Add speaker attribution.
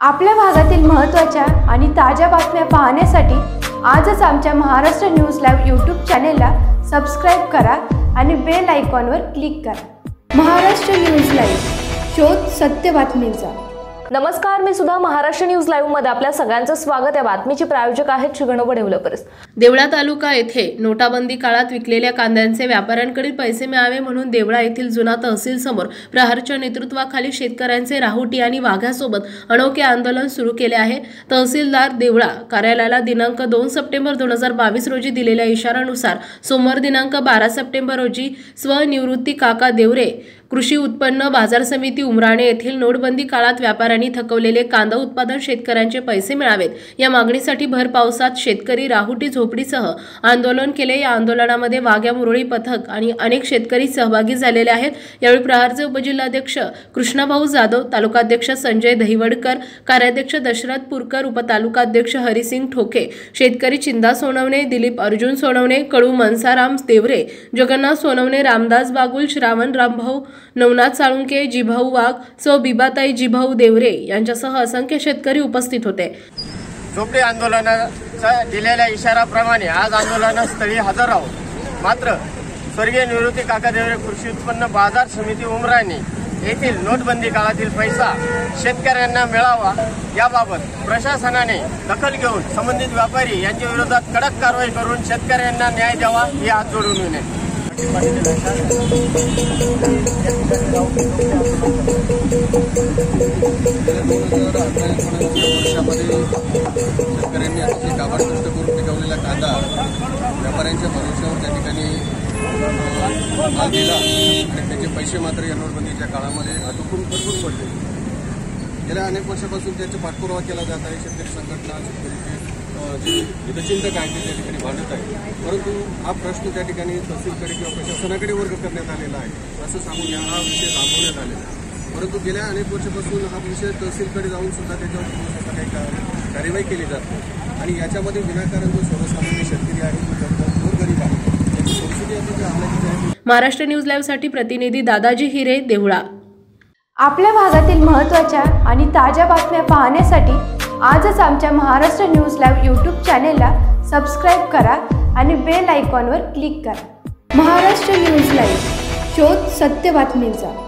Speaker 1: आपल्या भागातील महत्त्वाच्या आणि ताज्या बातम्या पाहण्यासाठी आजच आमच्या महाराष्ट्र न्यूज लाईव्ह यूट्यूब चॅनेलला सबस्क्राईब करा आणि बेल आयकॉनवर क्लिक करा. महाराष्ट्र न्यूज लाईव्ह शोध सत्य बातमीचा.
Speaker 2: नमस्कार मी सुद्धा महाराष्ट्र न्यूज लाईव्हमध्ये आपल्या सगळ्यांचं स्वागत आहे. बातमीचे प्रायोजक आहेत श्रीगणोबा डेव्हलपर्स
Speaker 3: देवळा तालुका येथे नोटाबंदी काळात विकलेल्या कांद्यांचे व्यापाऱ्यांकडील पैसे मिळावे म्हणून देवळा येथील जुना तहसील समोर प्रहारच्या नेतृत्वाखाली शेतकऱ्यांचे राहुटी आणि वाघ्यासोबत अनोखे आंदोलन सुरू केले आहे. तहसीलदार देवळा कार्यालयाला दिनांक दोन सप्टेंबर दोन हजार बावीस रोजी दिलेल्या इशारानुसार सोमवार दिनांक बारा सप्टेंबर रोजी स्वनिवृत्ती काका देवरे कृषी उत्पन्न बाजार समिती उमराणे येथील नोटबंदी काळात व्यापाऱ्यांनी थकवलेले कांदा उत्पादन शेतकऱ्यांचे पैसे मिळावेत. या मागणीसाठी भर पावसात शेतकरी राहुटी झोपडीसह आंदोलन केले. या आंदोलनामध्ये वाघ्या मुरळी पथक आणि अनेक शेतकरी सहभागी झालेले आहेत. यावेळी प्रहारचे उपजिल्हाध्यक्ष कृष्णाभाऊ जाधव तालुकाध्यक्ष संजय दहिवडकर कार्याध्यक्ष दशरथ पुरकर उपतालुकाध्यक्ष हरिसिंग ठोके शेतकरी चिंदा सोनवणे दिलीप अर्जुन सोनवणे कडू मनसाराम देवरे जगन्नाथ सोनवणे रामदास बागुल श्रावण रामभाऊ नवनाथ साळुंके जिभाऊ वाघ सौ बिबाताई जिभाऊ देवरे यांच्यासह असंख्य शेतकरी उपस्थित होते.
Speaker 4: झोपडी आंदोलनाचा दिलेल्या इशाराप्रमाणे आज आंदोलनस्थळी हजर आहोत. मात्र स्वर्गीय निवृत्ती काका देवरे कृषी उत्पन्न बाजार समिती उमराणी येथील नोटबंदी काळातील पैसा शेतकऱ्यांना मिळावा याबाबत प्रशासनाने दखल घेऊन संबंधित व्यापारी यांच्या विरोधात कडक कारवाई करून शेतकऱ्यांना न्याय द्यावा ही हात जोडून
Speaker 5: येणे शेतकऱ्यांनी अतिशय काबाड कष्ट करून पिकवलेला कांदा व्यापाऱ्यांच्या भरोश्यावर त्या ठिकाणी दिला. आणि त्याचे पैसे मात्र या नोटबंदीच्या काळामध्ये अडकून भरपूर पडले. गेल्या अनेक वर्षापासून त्याचा पाठपुरावा केला जात आहे. शेतकरी संघटना शेतकरीचे जे हितचिंतक आहेत ते त्या ठिकाणी भांडत आहे परंतु हा प्रश्न त्या ठिकाणी तहसीलकडे किंवा प्रशासनाकडे वर्ग करण्यात आलेला आहे. असं सांगून हा विषय थांबवण्यात आलेला आहे. परंतु गेल्या अनेक वर्षापासून हा विषय तहसीलकडे जाऊन सुद्धा त्याच्यावर काही कार्यवाही केली जाते आणि याच्यामध्ये विनाकारण जो सर्वसामान्य शेतकरी आहे जो गरीब- आहे.
Speaker 3: महाराष्ट्र न्यूज लाईव्हसाठी प्रतिनिधी दादाजी हिरे देवळा.
Speaker 1: आपल्या भागातील महत्त्वाच्या आणि ताज्या बातम्या पाहण्यासाठी आजच आमच्या महाराष्ट्र न्यूज लाईव्ह यूट्यूब चॅनेलला सबस्क्राईब करा आणि बेल आयकॉनवर क्लिक करा. महाराष्ट्र न्यूज लाईव्ह शोध सत्य बातमीचा.